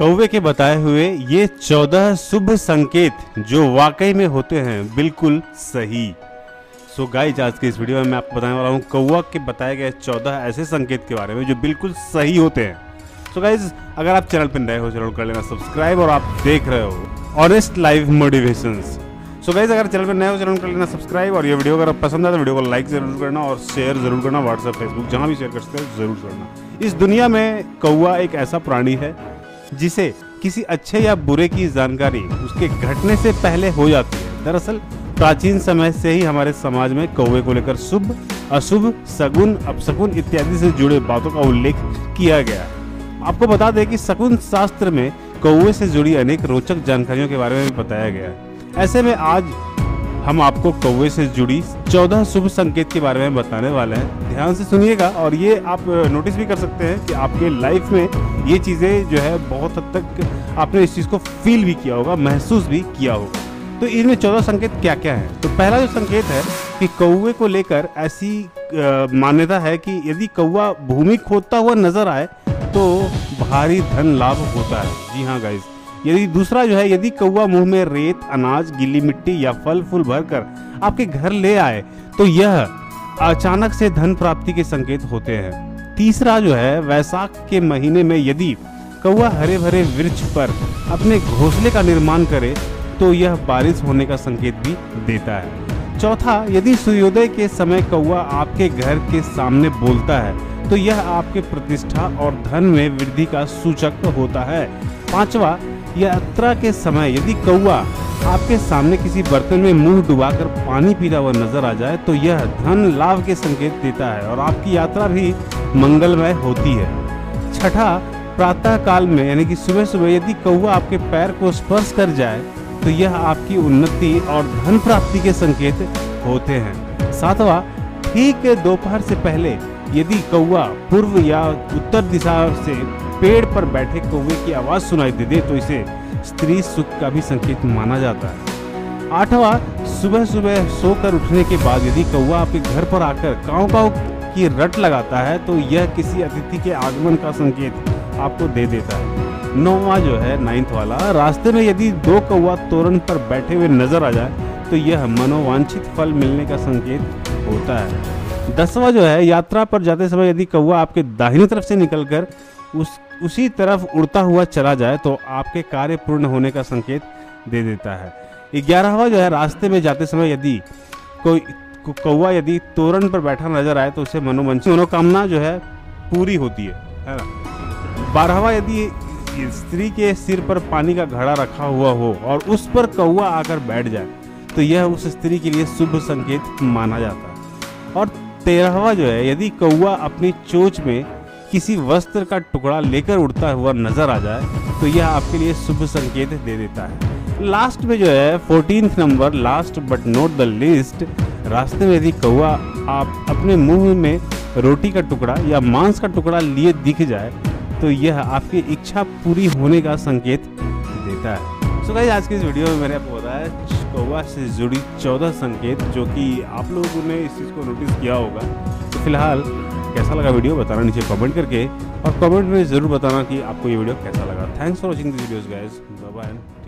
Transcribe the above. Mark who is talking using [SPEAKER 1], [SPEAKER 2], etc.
[SPEAKER 1] कौवे के बताए हुए ये चौदह शुभ संकेत जो वाकई में होते हैं, बिल्कुल सही। सो गाइज़ आज के इस वीडियो में मैं आपको बताने वाला हूँ कौवा के बताए गए चौदह ऐसे संकेत के बारे में जो बिल्कुल सही होते हैं। सो so गाइज़ अगर आप चैनल पर नए हो ज़रूर कर लेना सब्सक्राइब और आप देख रहे हो honest live motivation so guys अगर चैनल पर नए हो ज़रूर कर लेना सब्सक्राइब और ये वीडियो अगर पसंद आए तो वीडियो को लाइक ज़रूर करना और शेयर ज़रूर करना। व्हाट्सएप फेसबुक जहाँ भी शेयर कर सकते हो, ज़रूर करना। इस दुनिया में कौवा एक ऐसा प्राणी है जिसे किसी अच्छे या बुरे की जानकारी उसके घटने से पहले हो जाती है। दरअसल, प्राचीन समय से ही हमारे समाज में कौवे को लेकर शुभ, अशुभ सगुन अपशकुन इत्यादि से जुड़े बातों का उल्लेख किया गया आपको बता दें कि शकुन शास्त्र में कौवे से जुड़ी अनेक रोचक जानकारियों के बारे में बताया गया है। ऐसे में आज हम आपको कौवे से जुड़ी चौदह शुभ संकेत के बारे में बताने वाले हैं। ध्यान से सुनिएगा और ये आप नोटिस भी कर सकते हैं कि आपके लाइफ में ये चीज़ें जो है बहुत हद तक आपने इस चीज़ को फील भी किया होगा, महसूस भी किया होगा। तो इनमें चौदह संकेत क्या क्या हैं? तो पहला जो संकेत है कि कौवे को लेकर ऐसी मान्यता है कि यदि कौवा भूमि खोदता हुआ नज़र आए तो भारी धन लाभ होता है। जी हाँ गाइज़ यदि दूसरा जो है, यदि कौवा मुँह में रेत, अनाज, गीली मिट्टी या फल, फूल भरकर आपके घर ले आए तो यह अचानक से धन प्राप्ति के संकेत होते हैं। तीसरा जो है, वैसाख के महीने में यदि कौवा हरे भरे वृक्ष पर अपने घोंसले का निर्माण करे तो यह बारिश होने का संकेत भी देता है। चौथा, यदि सूर्योदय के समय कौवा आपके घर के सामने बोलता है तो यह आपके प्रतिष्ठा और धन में वृद्धि का सूचक होता है। पांचवा यात्रा के समय यदि कौआ आपके सामने किसी बर्तन में मुँह डुबाकर पानी पीता हुआ नज़र आ जाए तो यह धन लाभ के संकेत देता है और आपकी यात्रा भी मंगलमय होती है। छठा प्रातः काल में, यानी कि सुबह सुबह यदि कौआ आपके पैर को स्पर्श कर जाए तो यह आपकी उन्नति और धन प्राप्ति के संकेत होते हैं। सातवा, ठीक दोपहर से पहले यदि कौआ पूर्व या उत्तर दिशा से पेड़ पर बैठे कौवे की आवाज़ सुनाई दे दे तो इसे स्त्री सुख का भी संकेत माना जाता है। आठवां, सुबह सुबह सोकर उठने के बाद यदि कौवा आपके घर पर आकर काव काव की रट लगाता है तो यह किसी अतिथि के आगमन का संकेत आपको दे देता है। नौवा जो है नाइन्थ वाला, रास्ते में यदि दो कौवा तोरण पर बैठे हुए नज़र आ जाए तो यह मनोवांछित फल मिलने का संकेत होता है। दसवा जो है, यात्रा पर जाते समय यदि कौवा आपके दाहिनी तरफ़ से निकलकर उस उसी तरफ़ उड़ता हुआ चला जाए तो आपके कार्य पूर्ण होने का संकेत दे देता है। ग्यारहवा जो है, रास्ते में जाते समय यदि कोई कौवा यदि तोरण पर बैठा नज़र आए तो उसे मनोमंची मनोकामना जो है पूरी होती है है ना? बारहवा यदि स्त्री के सिर पर पानी का घड़ा रखा हुआ हो और उस पर कौवा आकर बैठ जाए तो यह उस स्त्री के लिए शुभ संकेत माना जाता है। और तेरहवा जो है, यदि कौवा अपनी चोच में किसी वस्त्र का टुकड़ा लेकर उड़ता हुआ नज़र आ जाए तो यह आपके लिए शुभ संकेत दे देता है। लास्ट में जो है fourteen number last but not the least रास्ते में यदि कौआ आप अपने मुँह में रोटी का टुकड़ा या मांस का टुकड़ा लिए दिख जाए तो यह आपकी इच्छा पूरी होने का संकेत देता है। सो so आज की इस वीडियो में मैंने आपको बताया, कौवा से जुड़ी चौदह संकेत जो कि आप लोगों ने इस चीज़ को नोटिस किया होगा। तो फ़िलहाल कैसा लगा वीडियो, बताना नीचे कमेंट करके और कमेंट में ज़रूर बताना कि आपको ये वीडियो कैसा लगा। Thanks for watching this videos guys bye bye